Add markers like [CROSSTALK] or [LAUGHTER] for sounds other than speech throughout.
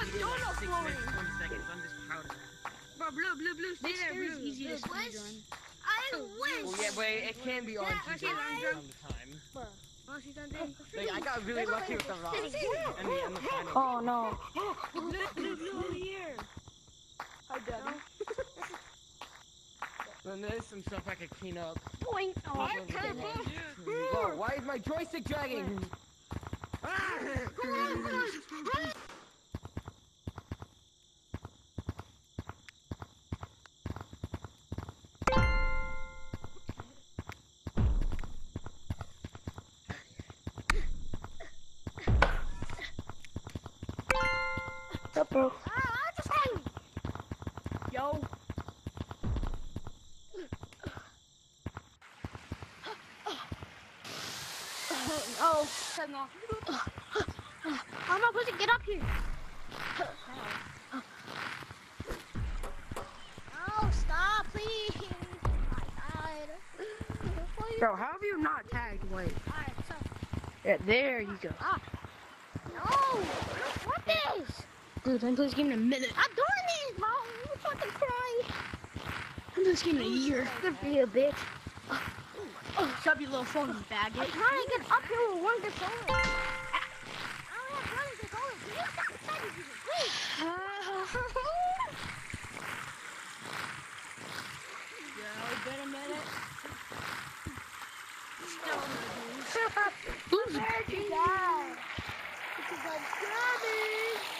Look, did like Donut six flowing. 20 seconds. I'm just proud of that. Bro, blue, blue, blue, stay This there, here is blue. easy blue. speed run. I Well, yeah, but it can be on Yeah, okay, I'm drunk. the time. Wanna see something? Like, I got really lucky with the rocks and the, and the final. Oh no. Blue, blue, blue over here. Hi, Daddy. [LAUGHS] Then there's some stuff I could clean up. Boink. Oh, Hi, look at purple. why is my joystick dragging? Ah! [LAUGHS] bro? Ah, I just hang. Yo. Oh, turn off. How am I supposed to get up here? Oh, stop, please. I died. Bro, how have you not tagged? Wait. Alright, so. Yeah, there you go. No! This? Dude, then please give me a minute. I'm doing this, bro. I'm fucking crying. I'm just giving a year. Good for you, bitch. Oh, Shut up, you little fucking I'm faggot. trying to get up here with one controller. I don't have one controller. Ah. [LAUGHS] You stop fighting people, please? Yeah, it's been a minute. Who's Where'd you die? Because I'm coming.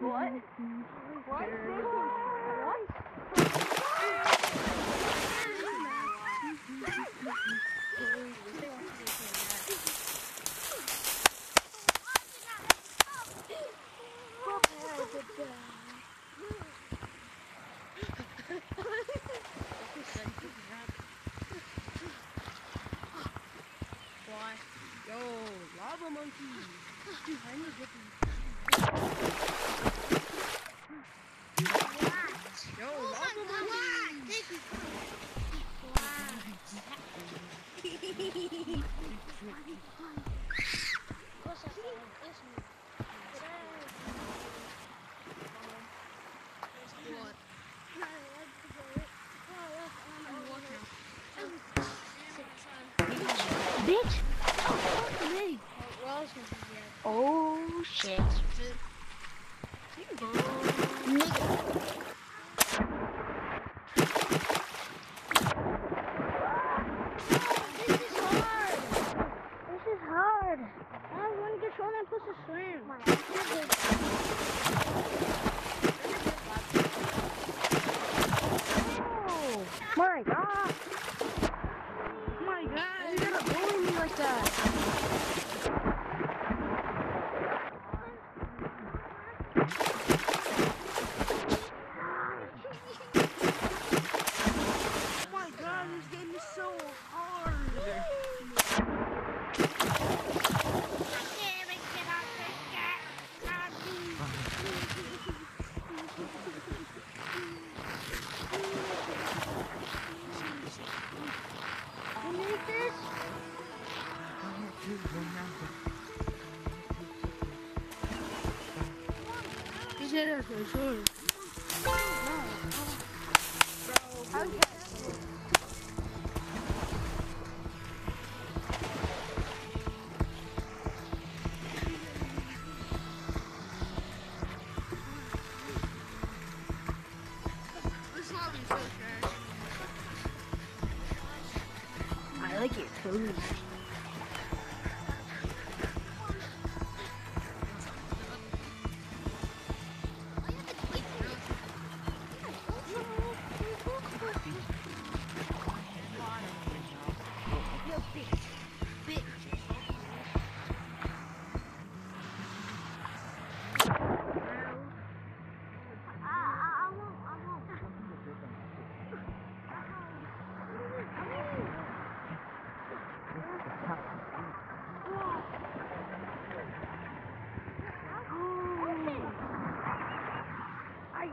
What? What? Why? Yo, lava monkey. Dude, I need to get lava monkey. Bitch! Oh, fuck me. Oh shit. This is hard. This is hard. I have one control and I'm supposed to swim. Oh my god. Oh my god. You gotta bully me like that. That for sure.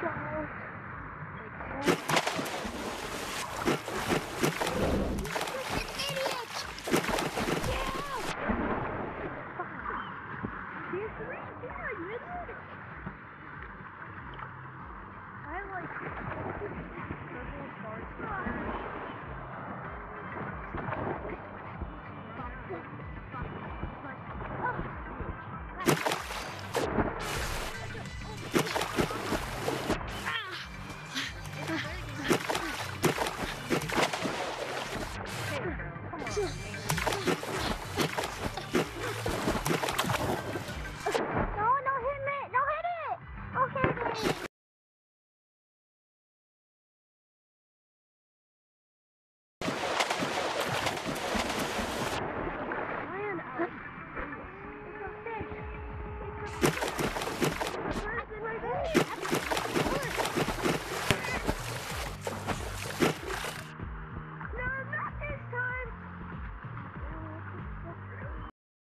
Don't.